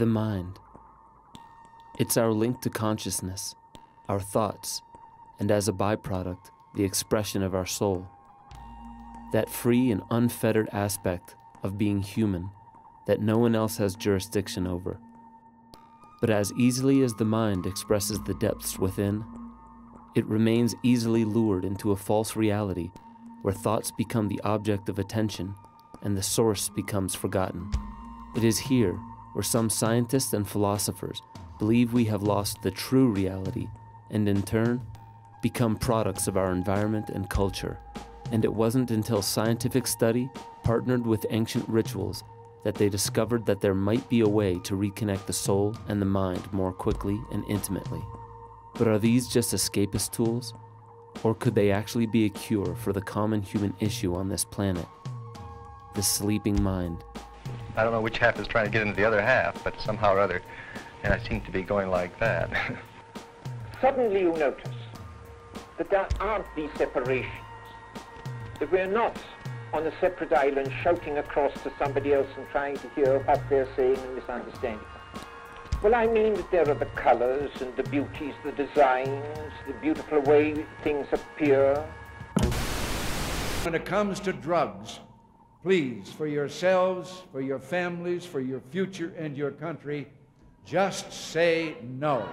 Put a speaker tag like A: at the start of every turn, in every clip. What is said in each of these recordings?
A: the mind. It's our link to consciousness, our thoughts, and as a byproduct, the expression of our soul. That free and unfettered aspect of being human that no one else has jurisdiction over. But as easily as the mind expresses the depths within, it remains easily lured into a false reality where thoughts become the object of attention and the source becomes forgotten. It is here where some scientists and philosophers believe we have lost the true reality and in turn become products of our environment and culture. And it wasn't until scientific study partnered with ancient rituals that they discovered that there might be a way to reconnect the soul and the mind more quickly and intimately. But are these just escapist tools? Or could they actually be a cure for the common human issue on this planet? The sleeping mind.
B: I don't know which half is trying to get into the other half, but somehow or other, and I seem to be going like that.
C: Suddenly you notice that there aren't these separations, that we're not on a separate island shouting across to somebody else and trying to hear what they're saying and misunderstanding. Well, I mean that there are the colors and the beauties, the designs, the beautiful way things appear.
D: When it comes to drugs, please, for yourselves, for your families, for your future and your country, just say no.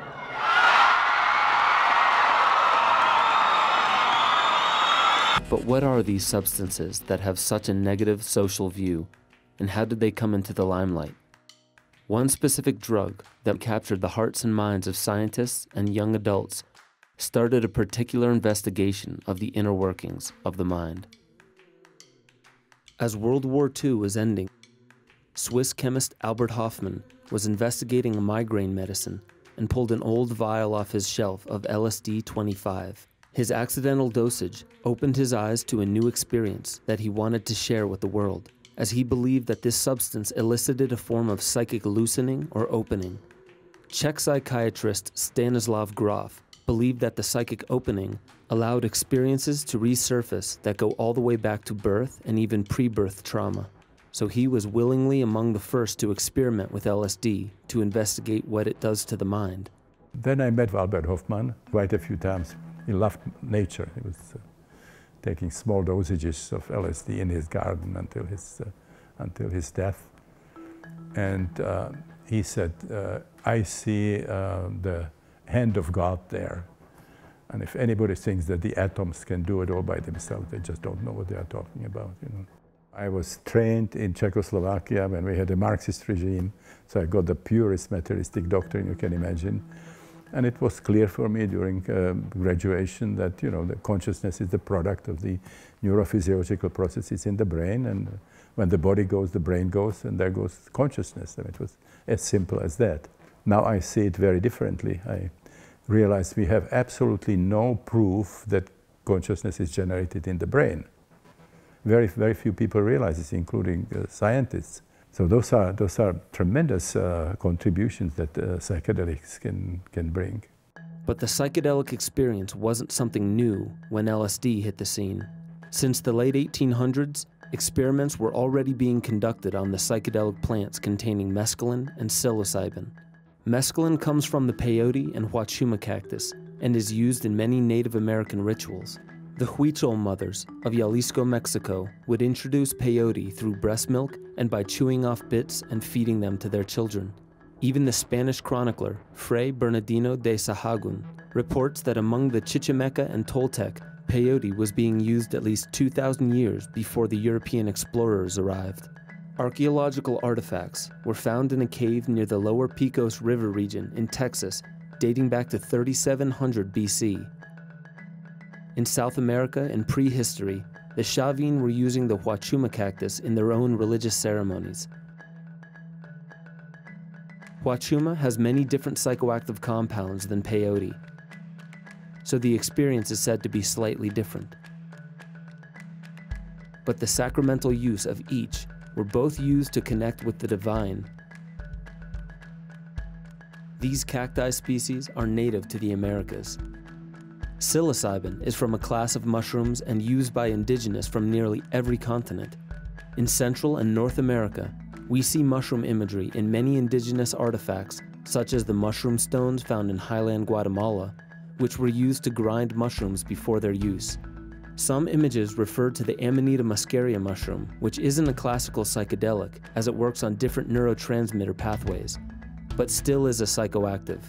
A: But what are these substances that have such a negative social view, and how did they come into the limelight? One specific drug that captured the hearts and minds of scientists and young adults started a particular investigation of the inner workings of the mind. As World War II was ending, Swiss chemist Albert Hofmann was investigating a migraine medicine and pulled an old vial off his shelf of LSD 25. His accidental dosage opened his eyes to a new experience that he wanted to share with the world, as he believed that this substance elicited a form of psychic loosening or opening. Czech psychiatrist Stanislav Grof believed that the psychic opening allowed experiences to resurface that go all the way back to birth and even pre birth trauma. So he was willingly among the first to experiment with LSD to investigate what it does to the mind.
E: Then I met Albert Hofmann quite a few times he loved nature. He was uh, taking small dosages of LSD in his garden until his, uh, until his death. And uh, he said, uh, I see uh, the hand of God there. And if anybody thinks that the atoms can do it all by themselves, they just don't know what they are talking about, you know. I was trained in Czechoslovakia when we had a Marxist regime, so I got the purest materialistic doctrine you can imagine. And it was clear for me during uh, graduation that, you know, the consciousness is the product of the neurophysiological processes in the brain. And when the body goes, the brain goes, and there goes consciousness. And it was as simple as that. Now I see it very differently. I realize we have absolutely no proof that consciousness is generated in the brain. Very, very few people realize this, including uh, scientists. So those are, those are tremendous uh, contributions that uh, psychedelics can, can bring.
A: But the psychedelic experience wasn't something new when LSD hit the scene. Since the late 1800s, experiments were already being conducted on the psychedelic plants containing mescaline and psilocybin. Mescaline comes from the peyote and huachuma cactus and is used in many Native American rituals. The Huichol mothers of Jalisco, Mexico would introduce peyote through breast milk and by chewing off bits and feeding them to their children. Even the Spanish chronicler, Fray Bernardino de Sahagun, reports that among the Chichimeca and Toltec, peyote was being used at least 2,000 years before the European explorers arrived. Archaeological artifacts were found in a cave near the lower Pecos River region in Texas, dating back to 3700 BC. In South America in prehistory, the Chavin were using the Huachuma cactus in their own religious ceremonies. Huachuma has many different psychoactive compounds than peyote, so the experience is said to be slightly different. But the sacramental use of each were both used to connect with the divine. These cacti species are native to the Americas. Psilocybin is from a class of mushrooms and used by indigenous from nearly every continent. In Central and North America, We see mushroom imagery in many indigenous artifacts, such as the mushroom stones found in highland Guatemala, which were used to grind mushrooms before their use. Some images refer to the Amanita muscaria mushroom, which isn't a classical psychedelic as it works on different neurotransmitter pathways, but still is a psychoactive.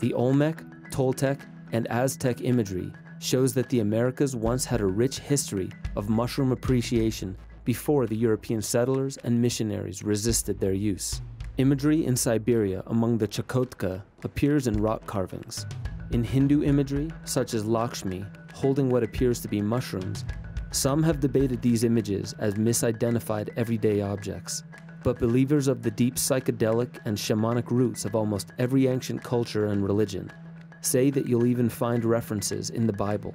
A: The Olmec, Toltec, and Aztec imagery shows that the Americas once had a rich history of mushroom appreciation before the European settlers and missionaries resisted their use. Imagery in Siberia among the Chukotka appears in rock carvings. In Hindu imagery, such as Lakshmi holding what appears to be mushrooms, some have debated these images as misidentified everyday objects. But believers of the deep psychedelic and shamanic roots of almost every ancient culture and religion say that you'll even find references in the Bible.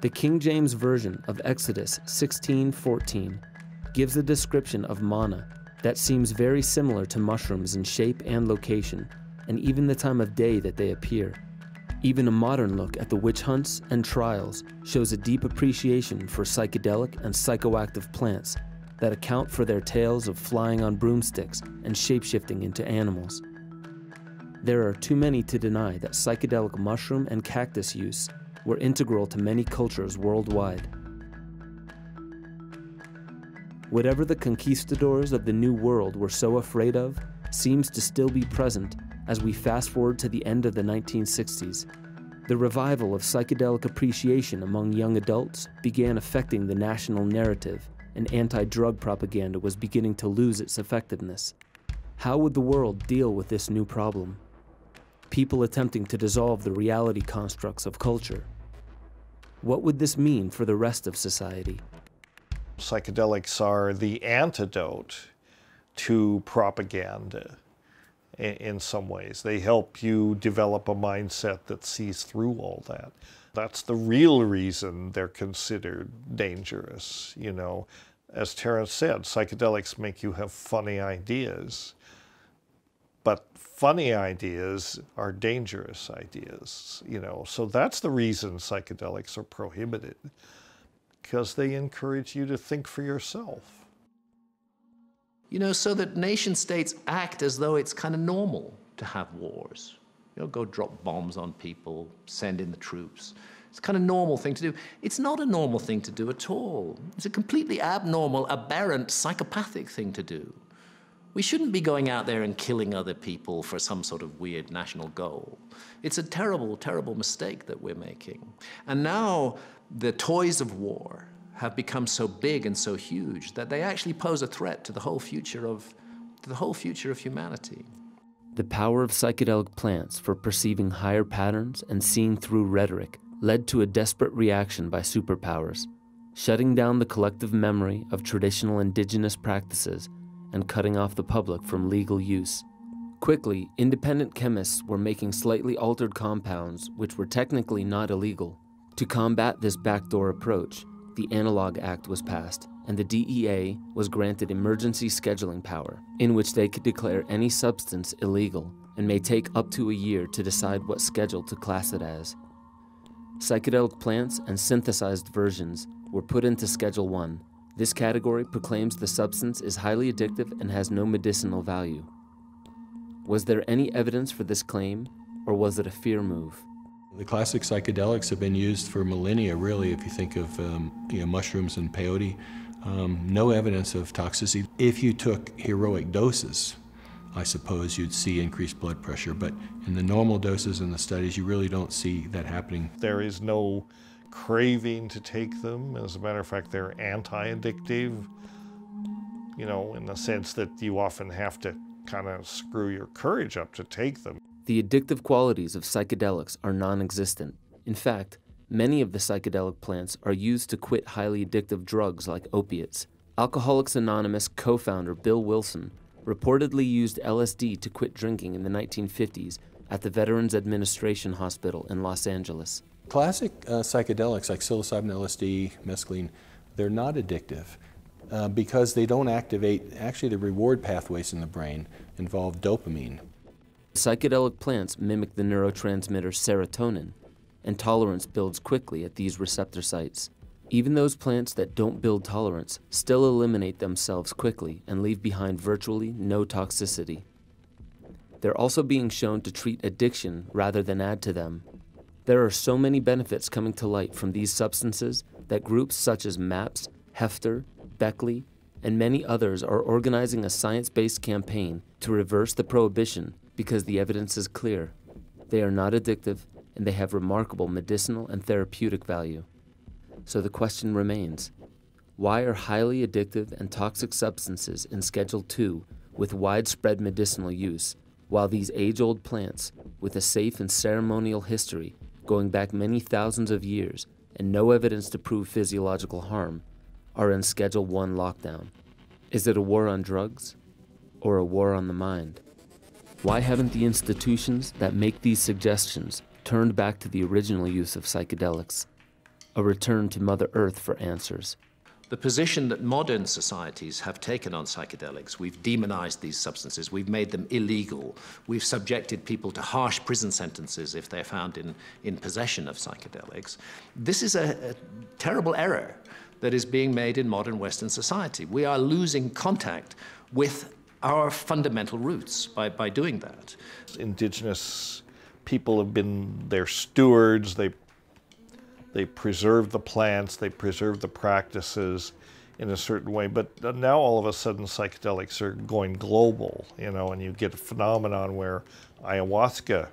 A: The King James Version of Exodus 16:14 gives a description of manna that seems very similar to mushrooms in shape and location, and even the time of day that they appear. Even a modern look at the witch hunts and trials shows a deep appreciation for psychedelic and psychoactive plants that account for their tales of flying on broomsticks and shapeshifting into animals. There are too many to deny that psychedelic mushroom and cactus use were integral to many cultures worldwide. Whatever the conquistadors of the New World were so afraid of seems to still be present as we fast forward to the end of the 1960s. The revival of psychedelic appreciation among young adults began affecting the national narrative, and anti drug propaganda was beginning to lose its effectiveness. How would the world deal with this new problem? People attempting to dissolve the reality constructs of culture. What would this mean for the rest of society?
F: Psychedelics are the antidote to propaganda in some ways. They help you develop a mindset that sees through all that. That's the real reason they're considered dangerous. You know, as Terence said, psychedelics make you have funny ideas. But funny ideas are dangerous ideas, you know. So that's the reason psychedelics are prohibited because they encourage you to think for yourself.
G: You know, so that nation states act as though it's kind of normal to have wars. You know, go drop bombs on people, send in the troops. It's kind of normal thing to do. It's not a normal thing to do at all. It's a completely abnormal, aberrant, psychopathic thing to do. We shouldn't be going out there and killing other people for some sort of weird national goal. It's a terrible, terrible mistake that we're making. And now the toys of war have become so big and so huge that they actually pose a threat to the whole future of, the whole future of humanity.
A: The power of psychedelic plants for perceiving higher patterns and seeing through rhetoric led to a desperate reaction by superpowers, shutting down the collective memory of traditional indigenous practices and cutting off the public from legal use. Quickly, independent chemists were making slightly altered compounds which were technically not illegal. To combat this backdoor approach, the Analog Act was passed, and the DEA was granted emergency scheduling power, in which they could declare any substance illegal and may take up to a year to decide what schedule to class it as. Psychedelic plants and synthesized versions were put into Schedule 1. This category proclaims the substance is highly addictive and has no medicinal value. Was there any evidence for this claim, or was it a fear move?
H: The classic psychedelics have been used for millennia, really, if you think of um, you know, mushrooms and peyote. Um, no evidence of toxicity. If you took heroic doses, I suppose you'd see increased blood pressure, but in the normal doses in the studies, you really don't see that happening.
F: There is no craving to take them. As a matter of fact, they're anti-addictive, you know, in the sense that you often have to kind of screw your courage up to take them.
A: The addictive qualities of psychedelics are non existent. In fact, many of the psychedelic plants are used to quit highly addictive drugs like opiates. Alcoholics Anonymous co founder Bill Wilson reportedly used LSD to quit drinking in the 1950s at the Veterans Administration Hospital in Los Angeles.
H: Classic uh, psychedelics like psilocybin, LSD, mescaline, they're not addictive uh, because they don't activate, actually, the reward pathways in the brain involve dopamine.
A: Psychedelic plants mimic the neurotransmitter serotonin, and tolerance builds quickly at these receptor sites. Even those plants that don't build tolerance still eliminate themselves quickly and leave behind virtually no toxicity. They're also being shown to treat addiction rather than add to them. There are so many benefits coming to light from these substances that groups such as MAPS, Hefter, Beckley, and many others are organizing a science based campaign to reverse the prohibition because the evidence is clear. They are not addictive and they have remarkable medicinal and therapeutic value. So the question remains why are highly addictive and toxic substances in Schedule II with widespread medicinal use, while these age old plants, with a safe and ceremonial history going back many thousands of years and no evidence to prove physiological harm, are in Schedule 1 lockdown? Is it a war on drugs or a war on the mind? Why haven't the institutions that make these suggestions turned back to the original use of psychedelics? A return to Mother Earth for answers.
G: The position that modern societies have taken on psychedelics, we've demonized these substances, we've made them illegal, we've subjected people to harsh prison sentences if they're found in, in possession of psychedelics. This is a, a terrible error that is being made in modern Western society. We are losing contact with our fundamental roots by, by doing that.
F: Indigenous people have been their stewards, they they preserve the plants, they preserve the practices in a certain way. But uh, now all of a sudden psychedelics are going global, you know, and you get a phenomenon where ayahuasca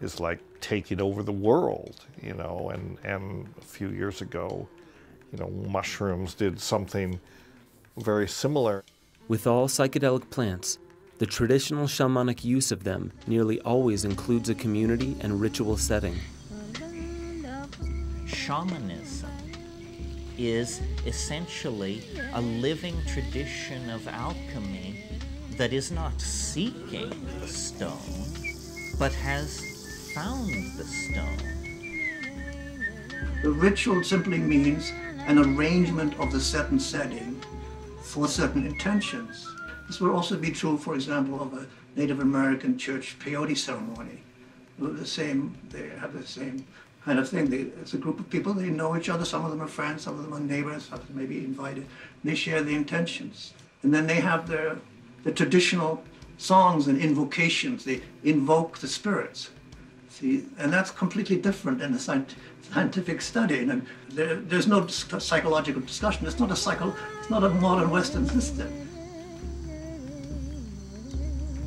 F: is like taking over the world, you know, and, and a few years ago, you know, mushrooms did something very similar.
A: With all psychedelic plants, the traditional shamanic use of them nearly always includes a community and ritual setting
I: shamanism is essentially a living tradition of alchemy that is not seeking the stone, but has found the stone.
J: The ritual simply means an arrangement of the certain setting for certain intentions. This would also be true, for example, of a Native American church peyote ceremony. The same, they have the same kind of thing. They, it's a group of people, they know each other, some of them are friends, some of them are neighbors, some of them may be invited. They share the intentions. And then they have their, the traditional songs and invocations. They invoke the spirits. See, and that's completely different in a scientific study. And there, there's no psychological discussion. It's not a psycho, it's not a modern Western system.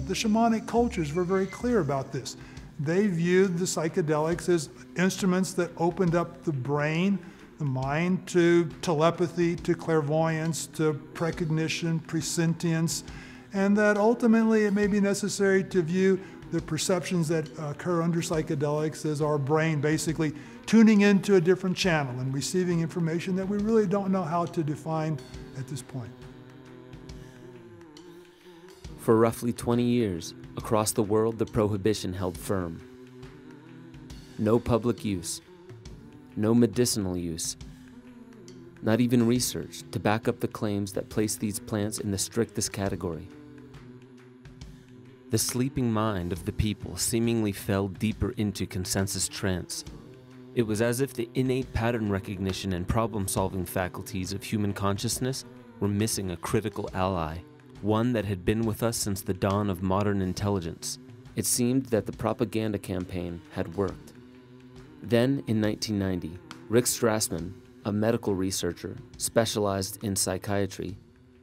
K: The shamanic cultures were very clear about this. They viewed the psychedelics as instruments that opened up the brain, the mind to telepathy, to clairvoyance, to precognition, presentience, and that ultimately it may be necessary to view the perceptions that occur under psychedelics is our brain basically tuning into a different channel and receiving information that we really don't know how to define at this point.
A: For roughly 20 years, across the world, the prohibition held firm. No public use, no medicinal use, not even research to back up the claims that place these plants in the strictest category. The sleeping mind of the people seemingly fell deeper into consensus trance. It was as if the innate pattern recognition and problem solving faculties of human consciousness were missing a critical ally one that had been with us since the dawn of modern intelligence. It seemed that the propaganda campaign had worked. Then, in 1990, Rick Strassman, a medical researcher specialized in psychiatry,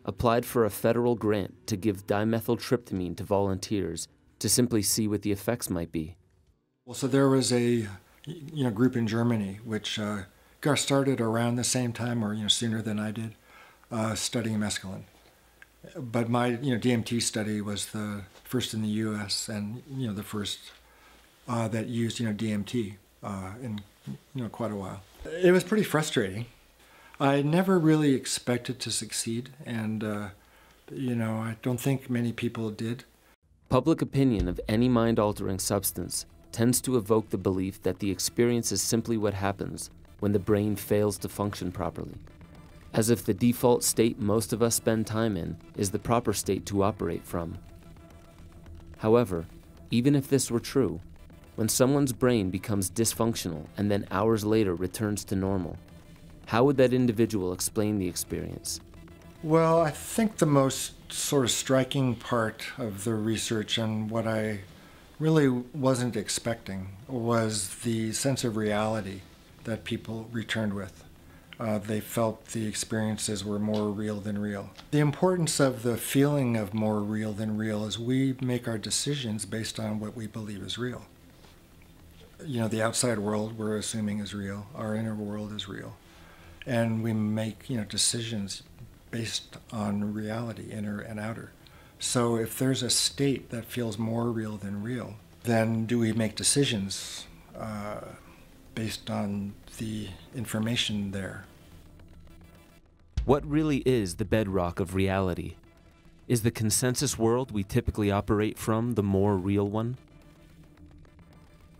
A: applied for a federal grant to give dimethyltryptamine to volunteers to simply see what the effects might be.
L: Well, so there was a you know group in Germany which uh, got started around the same time or you know sooner than I did, uh, studying mescaline but my you know DMT study was the first in the U.S. and you know the first uh, that used you know DMT uh, in you know quite a while. It was pretty frustrating. I never really expected to succeed, and uh, you know I don't think many people did.
A: Public opinion of any mind-altering substance tends to evoke the belief that the experience is simply what happens when the brain fails to function properly as if the default state most of us spend time in is the proper state to operate from. However, even if this were true, when someone's brain becomes dysfunctional and then hours later returns to normal, How would that individual explain the experience?
L: Well, I think the most sort of striking part of the research and what I really wasn't expecting was the sense of reality that people returned with. Uh, they felt the experiences were more real than real. The importance of the feeling of more real than real is we make our decisions based on what we believe is real. You know, the outside world we're assuming is real, our inner world is real. And we make, you know, decisions based on reality, inner and outer. So if there's a state that feels more real than real, then do we make decisions uh, based on the information there?
A: What really is the bedrock of reality? Is the consensus world we typically operate from the more real one?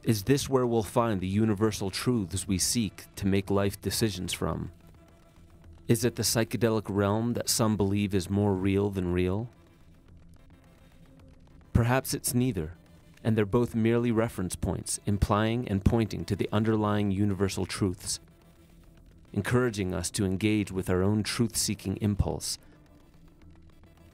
A: Is this where we'll find the universal truths we seek to make life decisions from? Is it the psychedelic realm that some believe is more real than real? Perhaps it's neither, and they're both merely reference points, implying and pointing to the underlying universal truths, encouraging us to engage with our own truth seeking impulse,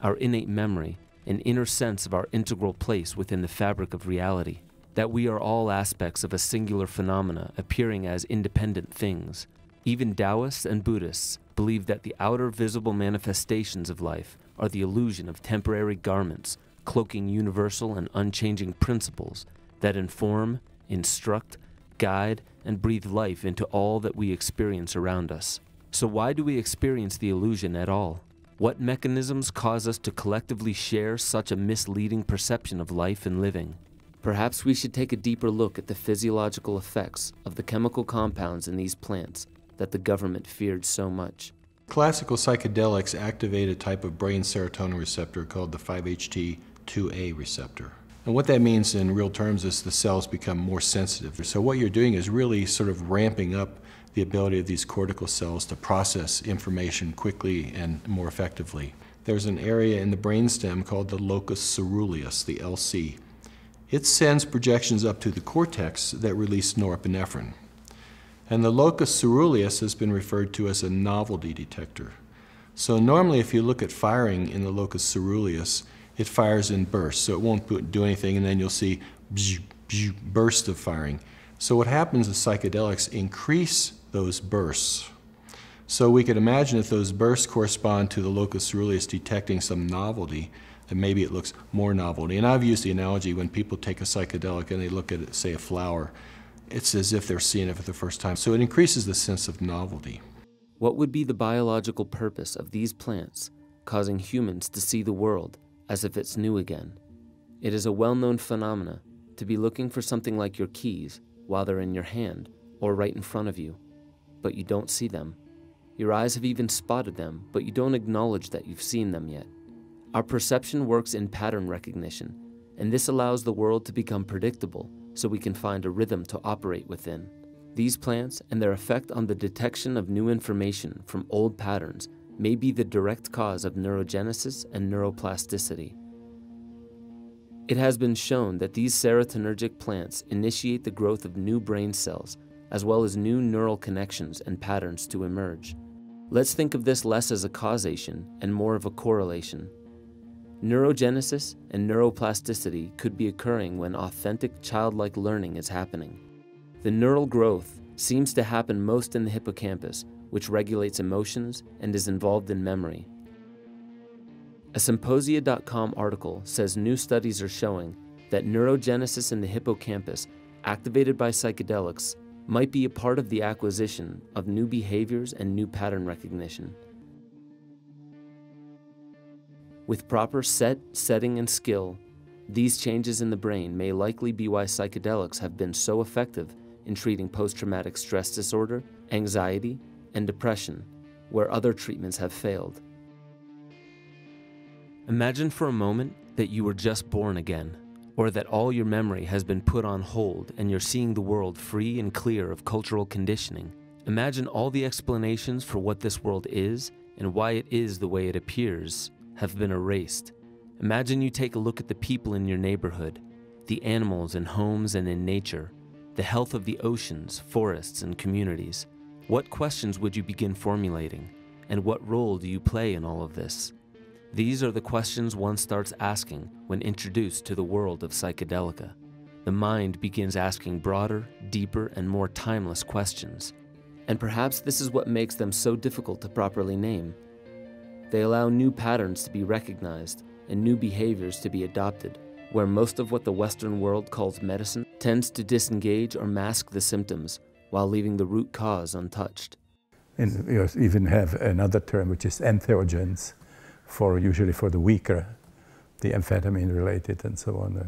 A: our innate memory, an inner sense of our integral place within the fabric of reality, that we are all aspects of a singular phenomena appearing as independent things. Even Taoists and Buddhists believe that the outer visible manifestations of life are the illusion of temporary garments cloaking universal and unchanging principles that inform, instruct, guide, and breathe life into all that we experience around us. So, why do we experience the illusion at all? What mechanisms cause us to collectively share such a misleading perception of life and living? Perhaps we should take a deeper look at the physiological effects of the chemical compounds in these plants that the government feared so much.
H: Classical psychedelics activate a type of brain serotonin receptor called the 5-HT2A receptor. And what that means in real terms is the cells become more sensitive. So what you're doing is really sort of ramping up the ability of these cortical cells to process information quickly and more effectively. There's an area in the brainstem called the locus ceruleus, the LC. It sends projections up to the cortex that release norepinephrine. And the locus ceruleus has been referred to as a novelty detector. So normally if you look at firing in the locus ceruleus, it fires in bursts, so it won't do anything, and then you'll see bursts of firing. So what happens is psychedelics increase those bursts. So we could imagine if those bursts correspond to the locus ceruleus detecting some novelty, then maybe it looks more novelty. And I've used the analogy when people take a psychedelic and they look at it, say a flower, it's as if they're seeing it for the first time. So it increases the sense of novelty.
A: What would be the biological purpose of these plants causing humans to see the world as if it's new again? It is a well known phenomena to be looking for something like your keys while they're in your hand or right in front of you, but you don't see them. Your eyes have even spotted them, but you don't acknowledge that you've seen them yet. Our perception works in pattern recognition, and this allows the world to become predictable so we can find a rhythm to operate within. These plants and their effect on the detection of new information from old patterns may be the direct cause of neurogenesis and neuroplasticity. It has been shown that these serotonergic plants initiate the growth of new brain cells, as well as new neural connections and patterns to emerge. Let's think of this less as a causation and more of a correlation. Neurogenesis and neuroplasticity could be occurring when authentic childlike learning is happening. The neural growth seems to happen most in the hippocampus, which regulates emotions and is involved in memory. A Psymposia.com article says new studies are showing that neurogenesis in the hippocampus, activated by psychedelics, might be a part of the acquisition of new behaviors and new pattern recognition. With proper set, setting, and skill, these changes in the brain may likely be why psychedelics have been so effective in treating post traumatic stress disorder, anxiety, and depression, where other treatments have failed. Imagine for a moment that you were just born again, or that all your memory has been put on hold and you're seeing the world free and clear of cultural conditioning. Imagine all the explanations for what this world is and why it is the way it appears have been erased. Imagine you take a look at the people in your neighborhood, the animals in homes and in nature, the health of the oceans, forests, and communities, What questions would you begin formulating? And what role do you play in all of this? These are the questions one starts asking when introduced to the world of psychedelica. The mind begins asking broader, deeper, and more timeless questions. And perhaps this is what makes them so difficult to properly name. They allow new patterns to be recognized and new behaviors to be adopted, where most of what the Western world calls medicine tends to disengage or mask the symptoms while leaving the root cause untouched.
E: And you even have another term which is entheogens, for usually for the weaker, the amphetamine related and so on, uh,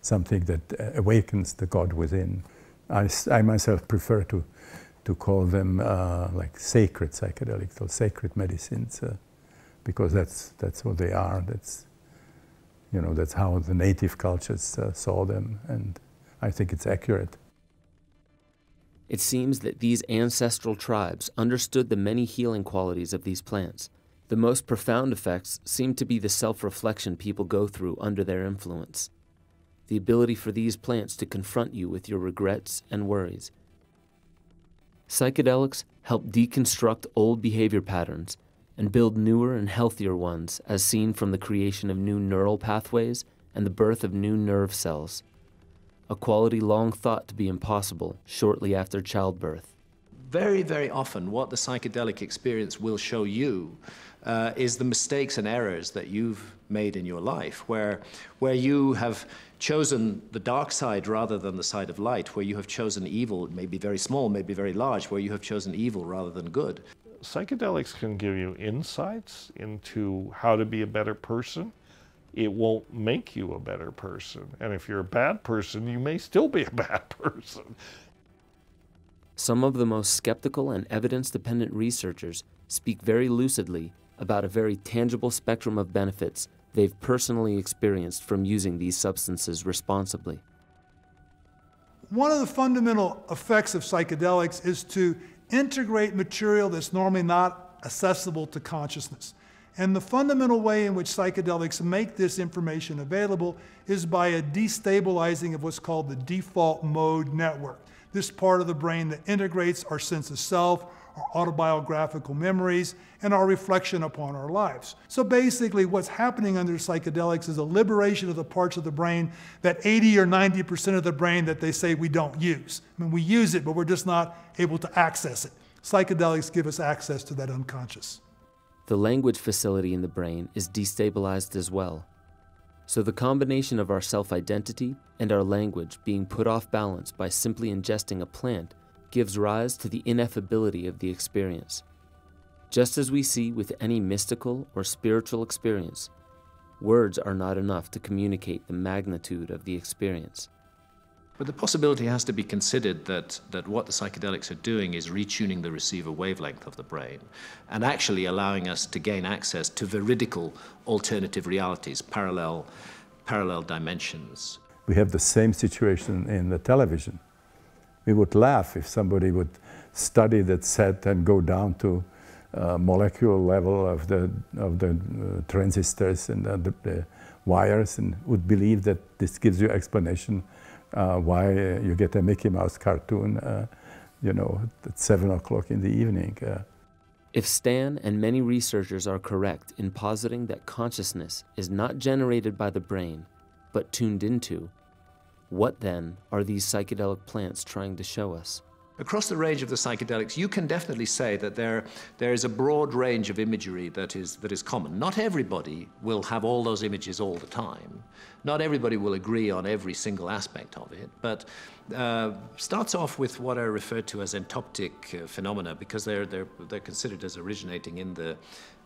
E: something that uh, awakens the God within. I, I myself prefer to, to call them uh, like sacred psychedelics or sacred medicines uh, because that's, that's what they are. That's, you know, that's how the native cultures uh, saw them and I think it's accurate.
A: It seems that these ancestral tribes understood the many healing qualities of these plants. The most profound effects seem to be the self reflection people go through under their influence. The ability for these plants to confront you with your regrets and worries. Psychedelics help deconstruct old behavior patterns and build newer and healthier ones, as seen from the creation of new neural pathways and the birth of new nerve cells a quality long thought to be impossible shortly after childbirth.
G: Very, very often, what the psychedelic experience will show you uh, is the mistakes and errors that you've made in your life, where, where you have chosen the dark side rather than the side of light, where you have chosen evil, maybe very small, maybe very large, where you have chosen evil rather than good.
F: Psychedelics can give you insights into how to be a better person it won't make you a better person. And if you're a bad person, you may still be a bad person.
A: Some of the most skeptical and evidence dependent researchers speak very lucidly about a very tangible spectrum of benefits they've personally experienced from using these substances responsibly.
K: One of the fundamental effects of psychedelics is to integrate material that's normally not accessible to consciousness. And the fundamental way in which psychedelics make this information available is by a destabilizing of what's called the default mode network. This part of the brain that integrates our sense of self, our autobiographical memories, and our reflection upon our lives. So basically, what's happening under psychedelics is a liberation of the parts of the brain that 80 or 90% of the brain that they say we don't use. I mean, we use it, but we're just not able to access it. Psychedelics give us access to that unconscious.
A: The language facility in the brain is destabilized as well. So the combination of our self identity and our language being put off balance by simply ingesting a plant gives rise to the ineffability of the experience. Just as we see with any mystical or spiritual experience, words are not enough to communicate the magnitude of the experience.
G: But the possibility has to be considered that, that what the psychedelics are doing is retuning the receiver wavelength of the brain and actually allowing us to gain access to veridical alternative realities, parallel, parallel dimensions.
E: We have the same situation in the television. We would laugh if somebody would study that set and go down to uh, molecular level of the, of the uh, transistors and the, the wires and would believe that this gives you explanation uh, why uh, you get a Mickey Mouse cartoon, uh, you know, at seven o'clock in the evening.
A: If Stan and many researchers are correct in positing that consciousness is not generated by the brain, but tuned into, what then are these psychedelic plants trying to show us?
G: Across the range of the psychedelics, you can definitely say that there, there is a broad range of imagery that is, that is common. Not everybody will have all those images all the time. Not everybody will agree on every single aspect of it, but uh, starts off with what are referred to as entoptic uh, phenomena because they're, they're, they're considered as originating in the,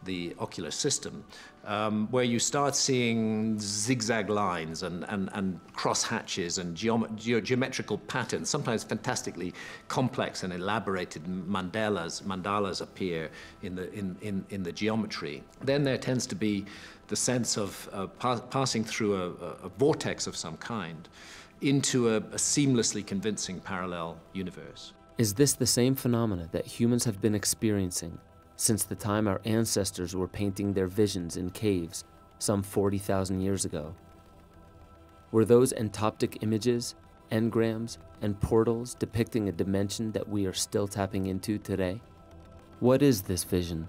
G: the ocular system, um, where you start seeing zigzag lines and, and, and cross hatches and geom ge geometrical patterns, sometimes fantastically complex and elaborated mandalas, mandalas appear in the, in, in, in the geometry. Then there tends to be the sense of uh, pa passing through a, a, vortex of some kind into a, a seamlessly convincing parallel universe.
A: Is this the same phenomena that humans have been experiencing since the time our ancestors were painting their visions in caves some 40,000 years ago? Were those entoptic images engrams, and portals depicting a dimension that we are still tapping into today? What is this vision?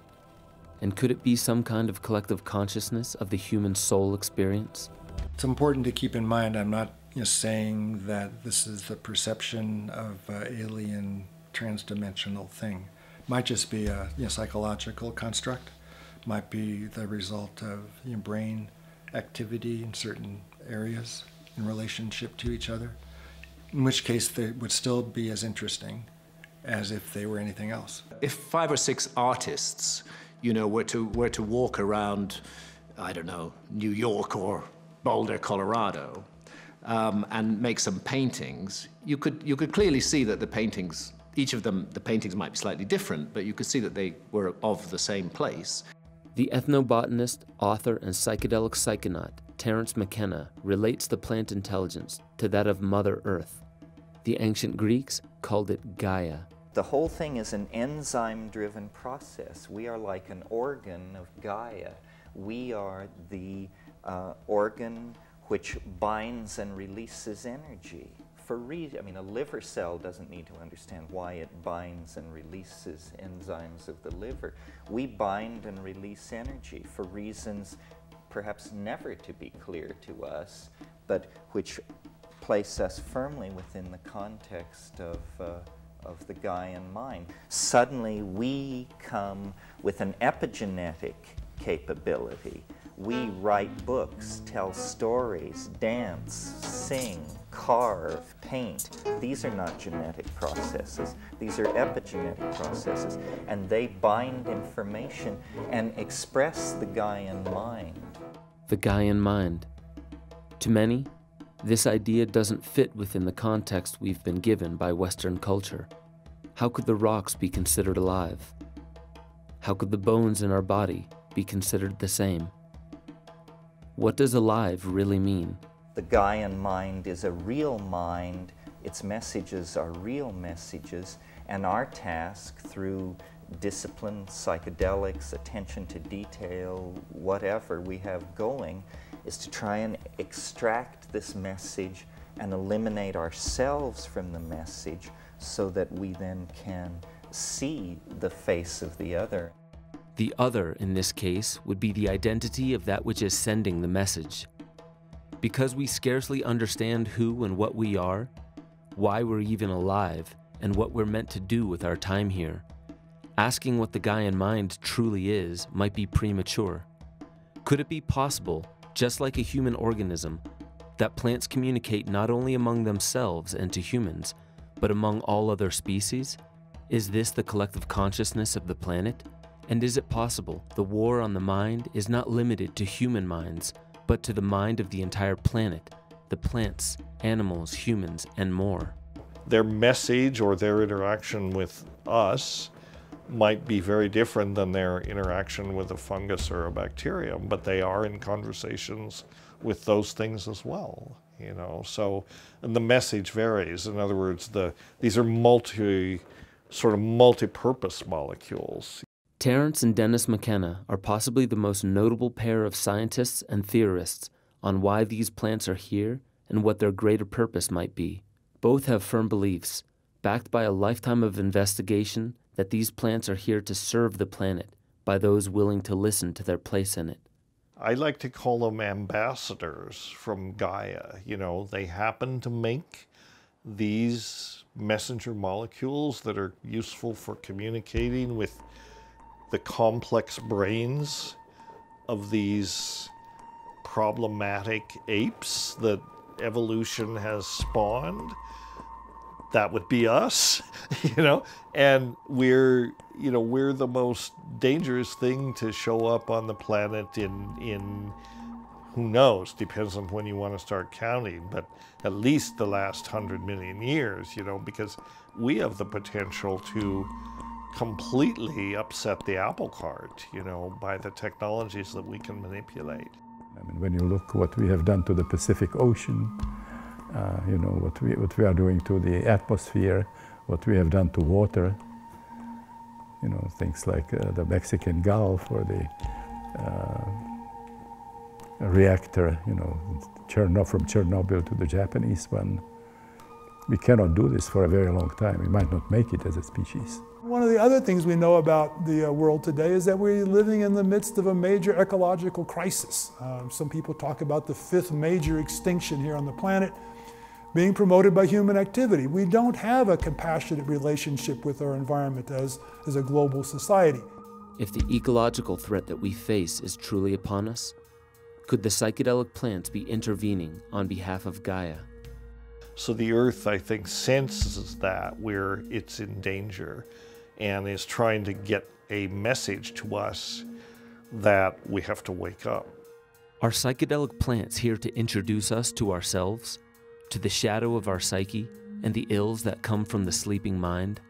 A: And could it be some kind of collective consciousness of the human soul experience?
L: It's important to keep in mind I'm not you know, saying that this is the perception of uh, alien transdimensional thing. Might just be a you know, psychological construct, might be the result of you know, brain activity in certain areas in relationship to each other, in which case they would still be as interesting as if they were anything else.
G: If five or six artists, you know, were to, were to walk around, I don't know, New York or Boulder, Colorado, um, and make some paintings, you could, you could clearly see that the paintings, each of them, the paintings might be slightly different, but you could see that they were of the same place.
A: The ethnobotanist, author, and psychedelic psychonaut Terence McKenna relates the plant intelligence to that of Mother Earth. The ancient Greeks called it Gaia.
I: The whole thing is an enzyme driven process. We are like an organ of Gaia. We are the uh, organ which binds and releases energy. For reason, I mean, a liver cell doesn't need to understand why it binds and releases enzymes of the liver. We bind and release energy for reasons perhaps never to be clear to us, but which place us firmly within the context of, uh, of the Gaian mind. Suddenly we come with an epigenetic capability. We write books, tell stories, dance, sing, carve, paint. These are not genetic processes. These are epigenetic processes. And they bind information and express the Gaian mind.
A: The Gaian mind. To many, this idea doesn't fit within the context we've been given by Western culture. How could the rocks be considered alive? How could the bones in our body be considered the same? What does alive really mean?
I: The Gaian mind is a real mind, its messages are real messages, and our task through discipline, psychedelics, attention to detail, whatever we have going, is to try and extract this message and eliminate ourselves from the message so that we then can see the face of the other.
A: The other, in this case, would be the identity of that which is sending the message. Because we scarcely understand who and what we are, why we're even alive, and what we're meant to do with our time here, asking what the Gaian mind truly is might be premature. Could it be possible, just like a human organism, that plants communicate not only among themselves and to humans, but among all other species? Is this the collective consciousness of the planet? And is it possible the war on the mind is not limited to human minds, but to the mind of the entire planet, the plants, animals, humans, and more?
F: Their message or their interaction with us might be very different than their interaction with a fungus or a bacterium, but they are in conversations with those things as well. You know, so and the message varies. In other words, the these are multi, sort of multi-purpose molecules.
A: Terence and Dennis McKenna are possibly the most notable pair of scientists and theorists on why these plants are here and what their greater purpose might be. Both have firm beliefs, backed by a lifetime of investigation, that these plants are here to serve the planet by those willing to listen to their place in it.
F: I like to call them ambassadors from Gaia. You know, they happen to make these messenger molecules that are useful for communicating with the complex brains of these problematic apes that evolution has spawned. That would be us, you know, and we're, you know, we're the most dangerous thing to show up on the planet in, in who knows, depends on when you want to start counting, but at least the last hundred million years, you know, because we have the potential to completely upset the apple cart, you know, by the technologies that we can manipulate.
E: I mean, when you look what we have done to the Pacific Ocean, uh, you know, what we, what we are doing to the atmosphere, what we have done to water, you know, things like uh, the Mexican Gulf or the uh, reactor, you know, Chernobyl, from Chernobyl to the Japanese one, we cannot do this for a very long time. We might not make it as a species.
K: One of the other things we know about the uh, world today is that we're living in the midst of a major ecological crisis. Um, some people talk about the fifth major extinction here on the planet being promoted by human activity. We don't have a compassionate relationship with our environment as, as a global society.
A: If the ecological threat that we face is truly upon us, could the psychedelic plants be intervening on behalf of Gaia?
F: So the Earth, I think, senses that where it's in danger and is trying to get a message to us that we have to wake up.
A: Are psychedelic plants here to introduce us to ourselves, to the shadow of our psyche, and the ills that come from the sleeping mind?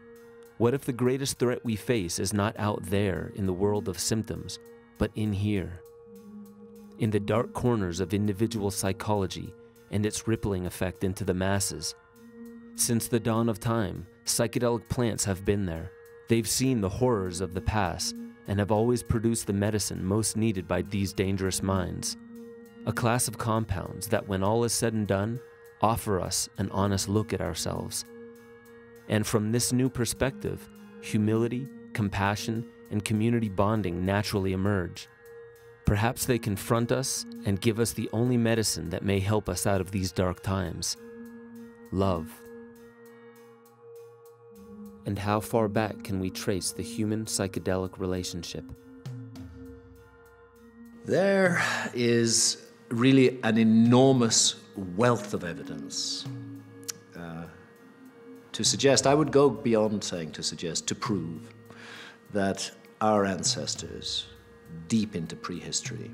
A: What if the greatest threat we face is not out there in the world of symptoms, but in here? In the dark corners of individual psychology and its rippling effect into the masses. Since the dawn of time, psychedelic plants have been there, They've seen the horrors of the past and have always produced the medicine most needed by these dangerous minds. A class of compounds that, when all is said and done, offer us an honest look at ourselves. And from this new perspective, humility, compassion, and community bonding naturally emerge. Perhaps they confront us and give us the only medicine that may help us out of these dark times love. And how far back can we trace the human psychedelic relationship?
G: There is really an enormous wealth of evidence uh, to suggest, I would go beyond saying to suggest, to prove that our ancestors, deep into prehistory,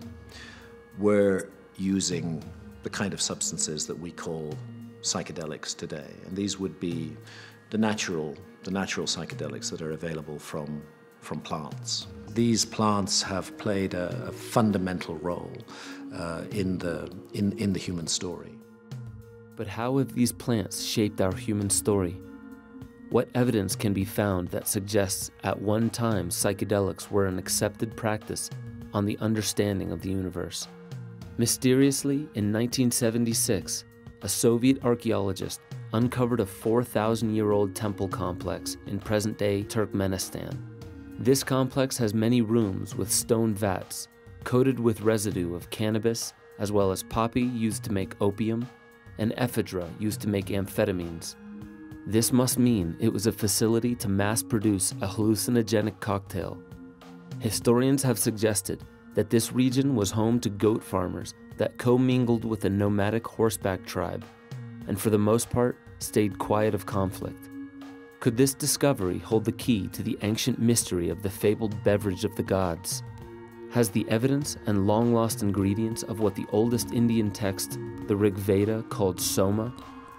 G: were using the kind of substances that we call psychedelics today. And these would be the natural the natural psychedelics that are available from, from plants. These plants have played a, a fundamental role uh, in, the, in, in the human story.
A: But how have these plants shaped our human story? What evidence can be found that suggests at one time psychedelics were an accepted practice on the understanding of the universe? Mysteriously, in 1976, a Soviet archaeologist uncovered a 4,000 year old temple complex in present day Turkmenistan. This complex has many rooms with stone vats coated with residue of cannabis, as well as poppy used to make opium and ephedra used to make amphetamines. This must mean it was a facility to mass produce a hallucinogenic cocktail. Historians have suggested that this region was home to goat farmers that commingled with a nomadic horseback tribe and for the most part stayed quiet of conflict. Could this discovery hold the key to the ancient mystery of the fabled beverage of the gods? Has the evidence and long lost ingredients of what the oldest Indian text, the Rig Veda, called Soma,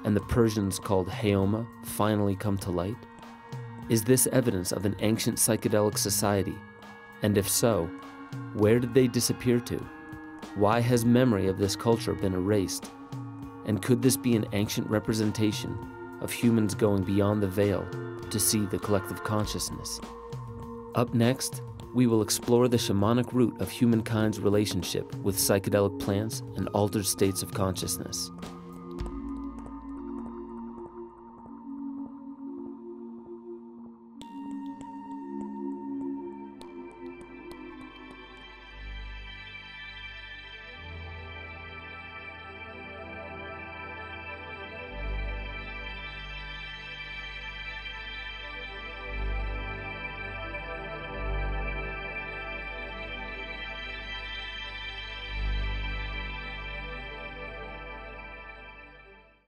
A: and the Persians called Haoma, finally come to light? Is this evidence of an ancient psychedelic society? And if so, where did they disappear to? Why has memory of this culture been erased? And could this be an ancient representation of humans going beyond the veil to see the collective consciousness? Up next, we will explore the shamanic root of humankind's relationship with psychedelic plants and altered states of consciousness.